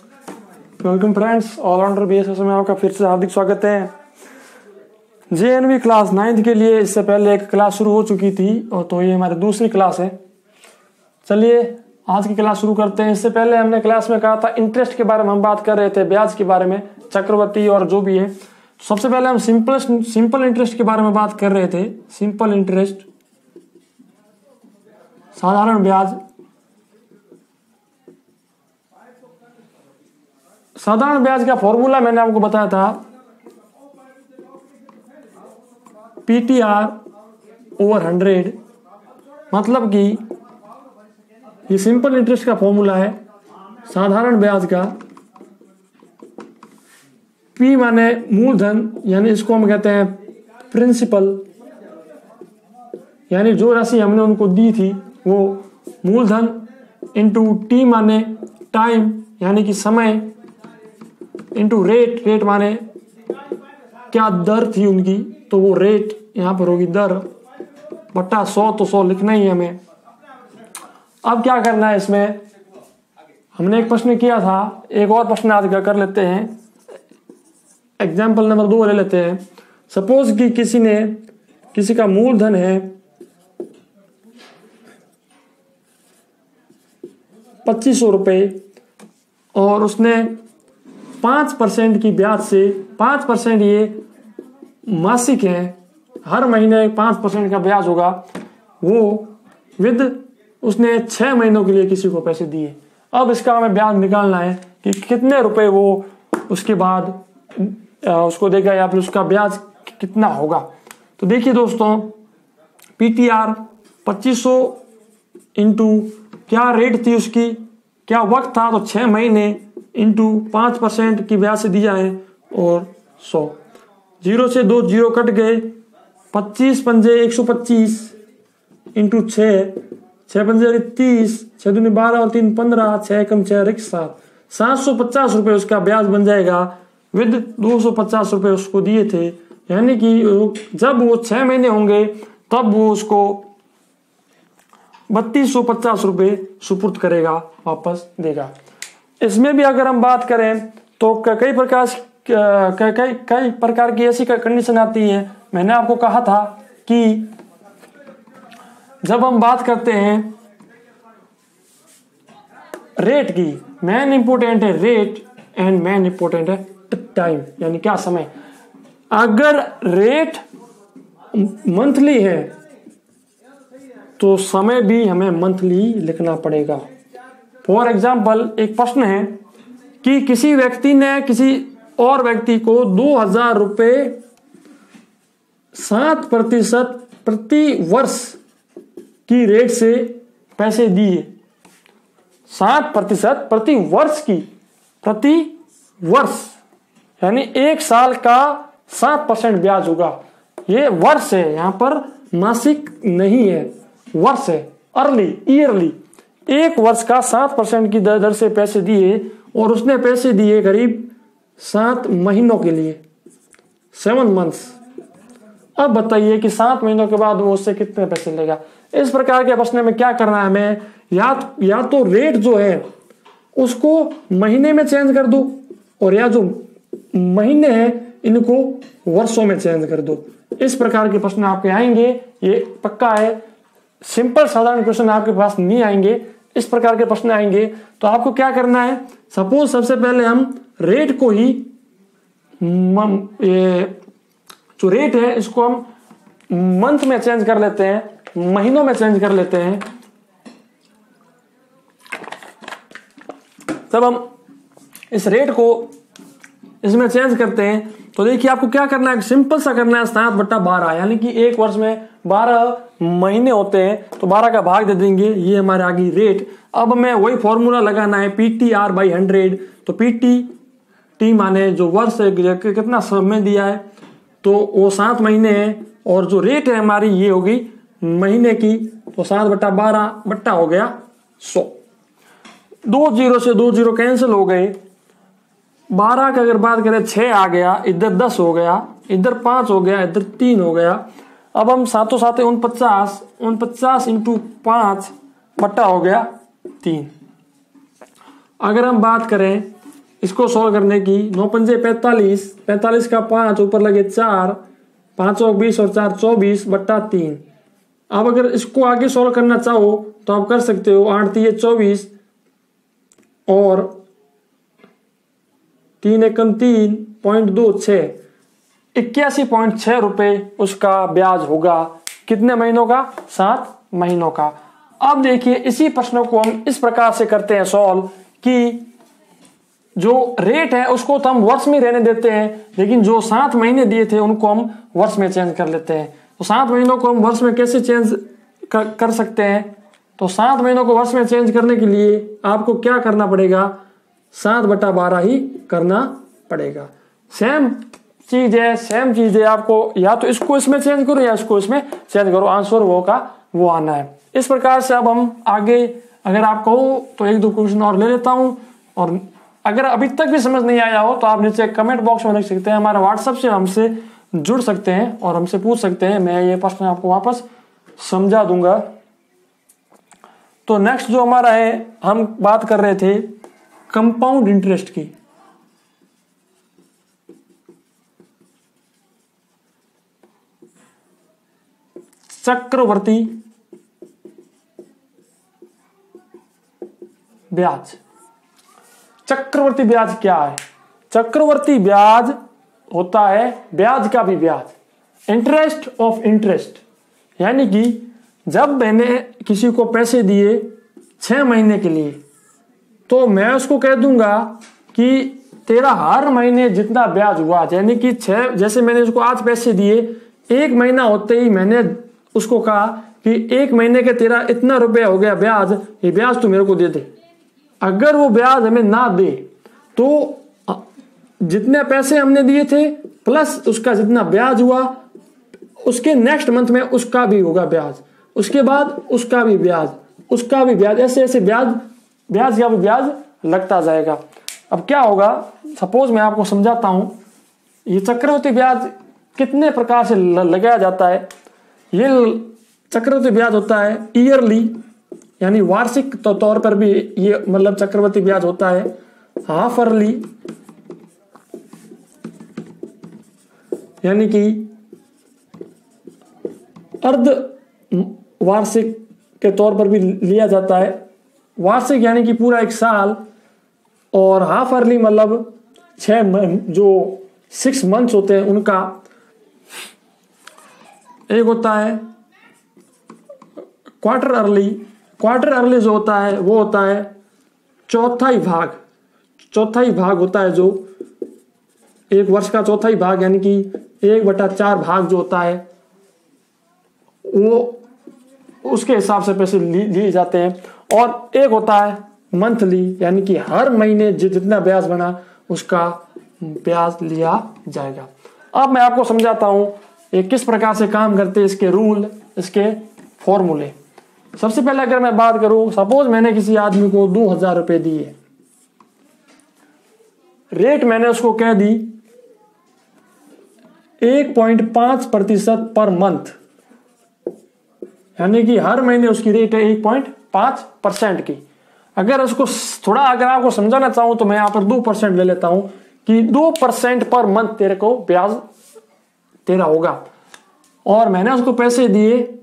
Welcome friends all rounder B S में आपका फिर से हार्दिक स्वागत है। J N V class ninth के लिए इससे पहले एक क्लास शुरू हो चुकी थी, और तो ये हमारी दूसरी क्लास है। चलिए, आज की क्लास शुरू करते हैं। इससे पहले हमने क्लास में कहा था इंटरेस्ट के बारे में हम बात कर रहे थे, ब्याज के बारे में, चक्रवर्ती और जो भी है। सबसे पहले हम सिंपल सिंपल इंटरेस्ट के बारे में बात कर रहे थे। सिंपल इंटरेस्ट साधारण ब्याज साधारण ब्याज का फॉर्मूला मैंने आपको बताया था। पीटीआर ओवर हंड्रेड मतलब कि ये सिंपल इंटरेस्ट का फॉर्मूला है। साधारण ब्याज का। पी माने मूलधन, यानी इसको हम कहते हैं प्रिंसिपल यानी जो राशि हमने उनको दी थी, वो मूलधन इंटू टी माने टाइम यानी कि समय। इंटू रेट रेट माने क्या दर थी उनकी? तो वो रेट यहाँ पर होगी दर। बट्टा सौ तो सौ लिखना ही हमें। अब क्या करना है इसमें? हमने एक प्रश्न किया था, एक और प्रश्न आज कर लेते हैं। एग्ज़ाम्पल नंबर दो ले लेते हैं। सपोज़ कि किसी ने, किसी का मूलधन है पच्चीस सौ रुपये और उसने पाँच परसेंट की ब्याज से पाँच परसेंट ये मासिक है, हर महीने पाँच परसेंट का ब्याज होगा। वो विद उसने छह महीनों के लिए किसी को पैसे दिए। अब इसका हमें ब्याज निकालना है कि कितने रुपए वो उसके बाद उसको देगा या फिर उसका ब्याज कितना होगा। तो देखिए दोस्तों, पीटीआर 2500 सौ इंटू क्या रेट थी उसकी? क्या वक्त था? तो छह महीने इंटू पाँच परसेंट की ब्याज से दिया है और सौ। ज़ीरो से दो ज़ीरो कट गए, पच्चीस पंजे एक सौ पच्चीस इंटू छ छह पंजे तीस, छह दूनी बारह और तीन पंद्रह, छह कम छह रिक्स सात। सात सौ पचास रुपये उसका ब्याज बन जाएगा, विद दो सौ पचास रुपये उसको दिए थे। यानी कि जब वो छह महीने होंगे, तब वो उसको बत्तीस सौ पचास रुपये सुपुर्द करेगा, वापस देगा। इसमें भी अगर हम बात करें तो कई प्रकार कई कई प्रकार की ऐसी कंडीशन आती है। मैंने आपको कहा था कि जब हम बात करते हैं रेट की मैन इंपोर्टेंट है रेट एंड मैन इंपोर्टेंट है टाइम यानी क्या समय। अगर रेट मंथली है तो समय भी हमें मंथली लिखना पड़ेगा। फॉर एग्ज़ाम्पल एक प्रश्न है कि किसी व्यक्ति ने किसी और व्यक्ति को दो हज़ार रुपये सात प्रतिशत प्रति वर्ष की रेट से पैसे दिए। सात प्रतिशत प्रति वर्ष की, प्रति वर्ष, यानी एक साल का सात परसेंट ब्याज होगा। ये वर्ष है, यहाँ पर मासिक नहीं है, वर्ष है अर्ली ईयरली एक वर्ष का सात परसेंट की दर से पैसे दिए और उसने पैसे दिए करीब सात महीनों के लिए। सेवन मंथ्स अब बताइए कि सात महीनों के बाद वो उससे कितने पैसे लेगा? इस प्रकार के प्रश्न में क्या करना है हमें? या या तो रेट जो है, उसको महीने में चेंज कर दो और या जो महीने हैं, इनको वर्षों में चेंज कर दो। इस प्रकार के प्रश्न आपके आएँगे। ये पक्का है। सिंपल साधारण क्वेश्चन आपके पास नहीं आएँगे, इस प्रकार के प्रश्न आएँगे। तो आपको क्या करना है? सपोज़ सबसे पहले हम रेट को ही ये जो रेट है, इसको हम मंथ में चेंज कर लेते हैं, महीनों में चेंज कर लेते हैं। तब हम इस रेट को इसमें चेंज करते हैं। तो देखिए आपको क्या करना है? सिंपल सा करना है सात बट्टा बारह। यानी कि एक वर्ष में बारह महीने होते हैं तो बारह का भाग दे देंगे। ये हमारे आगे रेट अब हमें वही फॉर्मूला लगाना है P T R by hundred तो पी टी टी माने जो वर्ष है कितना समय दिया है तो वो सात महीने है। और जो रेट है हमारी, ये होगी महीने की। तो सात बट्टा बारह बट्टा हो गया सौ। दो ज़ीरो से दो ज़ीरो कैंसिल हो गए। बारह का अगर बात करें, छह आ गया, इधर दस हो गया, इधर पाँच हो गया, इधर तीन हो गया। अब हम सातों सात उन पचास उन पचास इंटू पाँच बट्टा हो गया तीन। अगर हम बात करें इसको सोल्व करने की, नौ पंजे पैंतालीस पैंतालीस का पाँच, ऊपर लगे चार, पाँचों बीस और चार, चौबीस बट्टा तीन। अब अगर इसको आगे सोल्व करना चाहो तो आप कर सकते हो, आठ तीय चौबीस और तीन एकम तीन पॉइंट दो छ इक्यासी पॉइंट छह रुपए उसका ब्याज होगा। कितने महीनों का? सात महीनों का। अब देखिए इसी प्रश्न को हम इस प्रकार से करते हैं सॉल्व कि जो रेट है उसको तो हम वर्ष में रहने देते हैं लेकिन जो सात महीने दिए थे उनको हम वर्ष में चेंज कर लेते हैं। तो सात महीनों को हम वर्ष में कैसे चेंज कर, कर सकते हैं? तो सात महीनों को वर्ष में चेंज करने के लिए आपको क्या करना पड़ेगा? सात बटा बारह ही करना पड़ेगा। सेम चीज़ है सेम चीज़ है आपको, या तो इसको इसमें चेंज करो या इसको इसमें चेंज करो। आंसर वो का, वो आना है। इस प्रकार से अब हम आगे, अगर आप कहो तो एक दो क्वेश्चन और ले लेता हूँ। और अगर अभी तक भी समझ नहीं आया हो तो आप नीचे कमेंट बॉक्स में लिख सकते हैं। हमारे व्हाट्सएप से हमसे जुड़ सकते हैं और हमसे पूछ सकते हैं। मैं ये प्रश्न आपको वापस समझा दूँगा। तो नेक्स्ट जो हमारा है, हम बात कर रहे थे कंपाउंड इंटरेस्ट की। चक्रवर्ती ब्याज। चक्रवर्ती ब्याज क्या है? चक्रवर्ती ब्याज होता है, ब्याज का भी ब्याज। इंटरेस्ट ऑफ़ इंटरेस्ट यानी कि जब मैंने किसी को पैसे दिए छह महीने के लिए तो मैं उसको कह दूँगा कि तेरा हर महीने जितना ब्याज हुआ, यानी कि छह, जैसे मैंने उसको आज पैसे दिए, एक महीना होते ही मैंने उसको कहा कि एक महीने के तेरा इतना रुपया हो गया ब्याज, ये ब्याज तू मेरे को दे दे। अगर वो ब्याज हमें ना दे तो जितने पैसे हमने दिए थे प्लस उसका जितना ब्याज हुआ, उसके नेक्स्ट मंथ में उसका भी होगा ब्याज। उसके बाद उसका भी ब्याज, उसका भी ब्याज, ऐसे ऐसे ब्याज ब्याज का भी ब्याज लगता जाएगा। अब क्या होगा सपोज़ मैं आपको समझाता हूँ, ये चक्रवर्ती ब्याज कितने प्रकार से लगाया जाता है? ये चक्रवर्ती ब्याज होता है ईयरली यानी वार्षिक तो तौर पर भी ये मतलब चक्रवर्ती ब्याज होता है हाफ़ अर्ली यानी कि अर्ध वार्षिक के तौर पर भी लिया जाता है। वार्षिक यानी कि पूरा एक साल और हाफ़ अर्ली मतलब छह जो सिक्स मंथ्स होते हैं उनका एक होता है क्वार्टर अर्ली क्वार्टर अर्ली जो होता है, वो होता है चौथाई भाग। चौथाई भाग होता है जो एक वर्ष का चौथाई भाग, यानी कि एक बटा चार भाग जो होता है, वो उसके हिसाब से पैसे लिए जाते हैं। और एक होता है मंथली यानी कि हर महीने जितना ब्याज बना, उसका ब्याज लिया जाएगा। अब मैं आपको समझाता हूँ ये किस प्रकार से काम करते इसके रूल, इसके फॉर्मूले? सबसे पहले अगर मैं बात करूँ सपोज़ मैंने किसी आदमी को दो हज़ार रुपए दिए। रेट मैंने उसको कह दी, एक पॉइंट पाँच प्रतिशत पर मंथ। यानी कि हर महीने उसकी रेट है एक पॉइंट पाँच परसेंट की। अगर उसको थोड़ा अगर आपको समझाना चाहूँ तो मैं यहाँ पर दो परसेंट ले लेता हूँ कि दो परसेंट पर मंथ तेरे को ब्याज तेरा होगा। और मैंने उसको पैसे दिए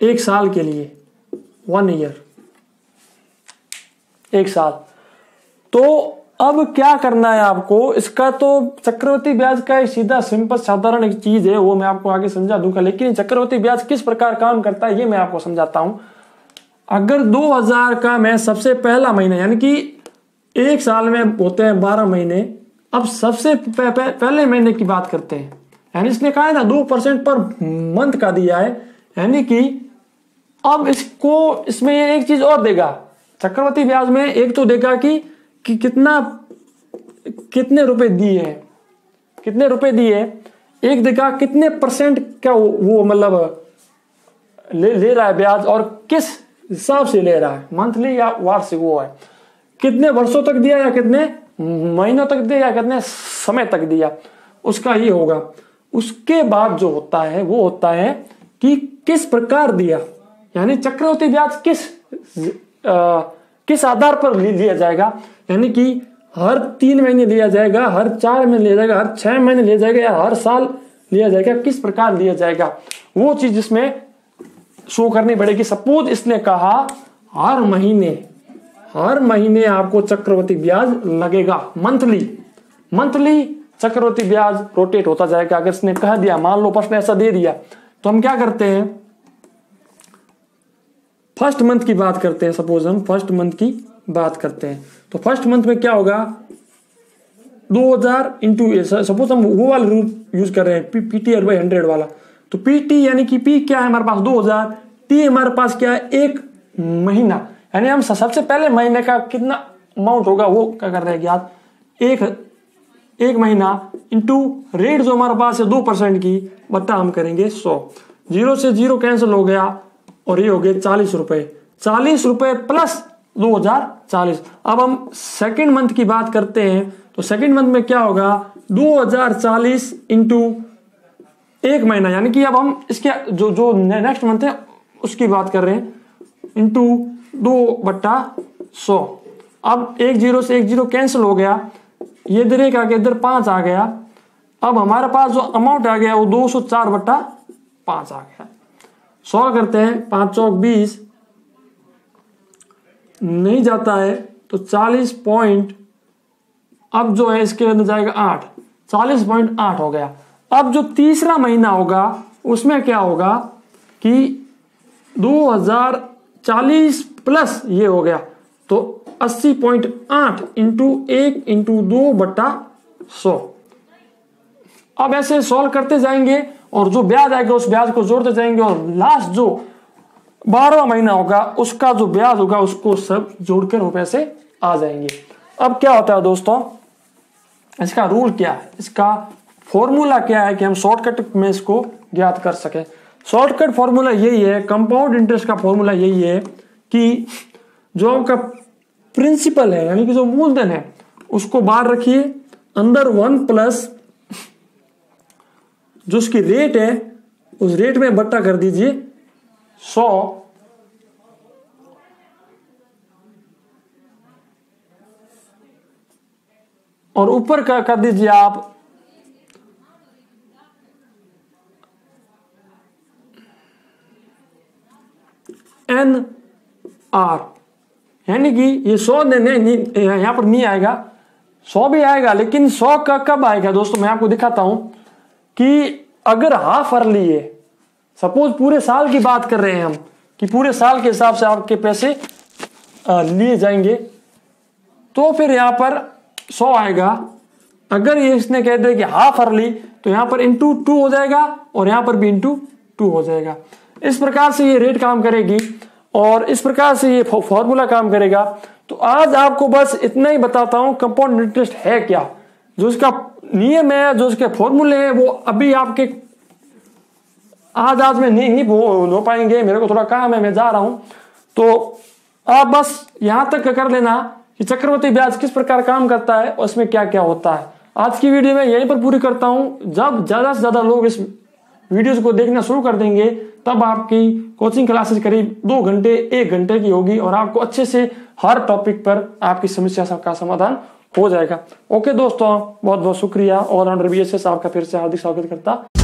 एक साल के लिए वन ईयर एक साल। तो अब क्या करना है आपको? इसका तो चक्रवर्ती ब्याज का सीधा सिंपल साधारण एक चीज़ है, वो मैं आपको आगे समझा दूँगा। लेकिन चक्रवर्ती ब्याज किस प्रकार काम करता है, ये मैं आपको समझाता हूँ। अगर 2000 का मैं सबसे पहला महीना, यानी कि एक साल में होते हैं 12 महीने, अब सबसे पहले महीने की बात करते हैं। यानी इसने कहा है ना दो परसेंट पर मंथ का दिया है। यानी कि अब इसको इसमें ये एक चीज़ और देगा। चक्रवर्ती ब्याज में एक तो देगा कि कि कितना कितने रुपए दिए हैं। कितने रुपए दिए एक देखा कितने परसेंट का वो मतलब ले, ले रहा है ब्याज और किस हिसाब से ले रहा है। मंथली या वार्षिक वो है। कितने वर्षों तक दिया या कितने महीनों तक दिया या कितने समय तक दिया उसका ये होगा। उसके बाद जो होता है वो होता है कि किस प्रकार दिया? यानी चक्रवर्ती ब्याज किस आ, किस आधार पर लिया जाएगा? यानी कि हर तीन महीने लिया जाएगा हर चार महीने लिया जाएगा हर छह महीने लिया जाएगा या हर साल लिया जाएगा किस प्रकार लिया जाएगा? वो चीज़ इसमें शो करनी पड़ेगी। सपोज़ इसने कहा हर महीने हर महीने आपको चक्रवर्ती ब्याज लगेगा मंथली। मंथली चक्रवर्ती ब्याज रोटेट होता जाएगा। अगर इसने कह दिया, मान लो प्रश्न ऐसा दे दिया तो हम क्या करते हैं? फ़र्स्ट मंथ की बात करते हैं, सपोज़ हम फ़र्स्ट मंथ की बात करते हैं। तो फ़र्स्ट मंथ में क्या होगा? 2000 हज़ार इंटू सपोज़ हम वो वाला रूप यूज़ कर रहे हैं, पी टी बाई हंड्रेड वाला। तो पी टी यानी कि पी क्या है हमारे पास? 2000 हज़ार। टी हमारे पास क्या है? एक महीना। यानी हम सबसे पहले महीने का कितना अमाउंट होगा वो क्या कर रहे हैं याद एक एक महीना इंटू रेट जो हमारे पास है दो परसेंट की, बट्टा हम करेंगे सौ। ज़ीरो से ज़ीरो कैंसिल हो गया और ये हो गए चालीस रुपए। चालीस रुपए प्लस दो हज़ार चालीस। अब हम सेकेंड मंथ की बात करते हैं तो सेकेंड मंथ में क्या होगा? दो हज़ार चालीस इंटू एक महीना, यानी कि अब हम इसके जो जो नेक्स्ट मंथ है, उसकी बात कर रहे हैं। इंटू दो बट्टा सौ। अब एक ज़ीरो से एक ज़ीरो कैंसिल हो गया ये इधर एक आ गया? इधर पाँच आ गया। अब हमारे पास जो अमाउंट आ गया, वो दो सौ चार बट्टा पाँच आ गया। सौ करते हैं, पाँच चौक बीस। नहीं जाता है तो चालीस पॉइंट, अब जो है इसके अंदर जाएगा आठ। चालीस पॉइंट आठ हो गया। अब जो तीसरा महीना होगा, उसमें क्या होगा कि दो हज़ार चालीस प्लस ये हो गया। तो अस्सी पॉइंट आठ इंटू एक इंटू दो बट्टा सौ। अब ऐसे सॉल्व करते जाएँगे और जो ब्याज आएगा, उस ब्याज को जोड़ते जाएँगे और लास्ट जो बारहवा महीना होगा, उसका जो ब्याज होगा, उसको सब जोड़कर रुपए से आ जाएँगे। अब क्या होता है दोस्तों? इसका रूल क्या है? इसका फॉर्मूला क्या है कि हम शॉर्टकट में इसको ज्ञात कर सके? शॉर्टकट फॉर्मूला यही है कंपाउंड इंटरेस्ट का फॉर्मूला यही है कि जो आपका प्रिंसिपल है, यानी कि जो मूलधन है, उसको बाहर रखिए। अंदर वन प्लस जो उसकी रेट है, उस रेट में बट्टा कर दीजिए। सौ और ऊपर का कर दीजिए आप एन आर। यानी कि ये सौ नहीं, यहाँ पर नहीं आएगा। सौ भी आएगा लेकिन सौ का कब आएगा? दोस्तों मैं आपको दिखाता हूँ कि अगर हाफ़ अर्ली है सपोज़ पूरे साल की बात कर रहे हैं हम कि पूरे साल के हिसाब से आपके पैसे लिए जाएँगे तो फिर यहाँ पर सौ आएगा। अगर ये इसने कह दिया कि हाफ़ अर्ली तो यहाँ पर इंटू टू हो जाएगा और यहाँ पर भी इंटू टू हो जाएगा। इस प्रकार से ये रेट काम करेगी। और इस प्रकार से ये फॉर्मूला काम करेगा। तो आज आपको बस इतना ही बताता हूँ कंपाउंड इंटरेस्ट है क्या? जो इसका नियम है, जो इसके फॉर्मूले हैं, वो अभी आपके आज आज में नहीं हो पाएँगे। मेरे को थोड़ा काम है, मैं जा रहा हूँ। तो आप बस यहाँ तक कर लेना कि चक्रवर्ती ब्याज किस प्रकार काम करता है और इसमें क्या क्या होता है। आज की वीडियो में यहीं पर पूरी करता हूँ। जब ज़्यादा से ज़्यादा लोग इस वीडियोस को देखना शुरू कर देंगे तब आपकी कोचिंग क्लासेस करीब दो घंटे, एक घंटे की होगी और आपको अच्छे से हर टॉपिक पर आपकी समस्या का समाधान हो जाएगा। ओके दोस्तों बहुत बहुत शुक्रिया ऑल राउंडर बी आपका फिर से हार्दिक स्वागत करता